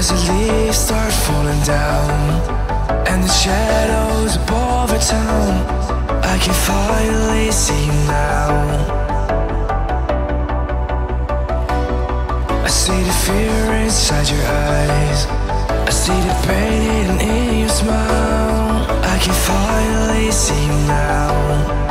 As the leaves start falling down And the shadows above the town I can finally see now. I see the fear inside your eyes. I see the pain in your smile. I can finally see now.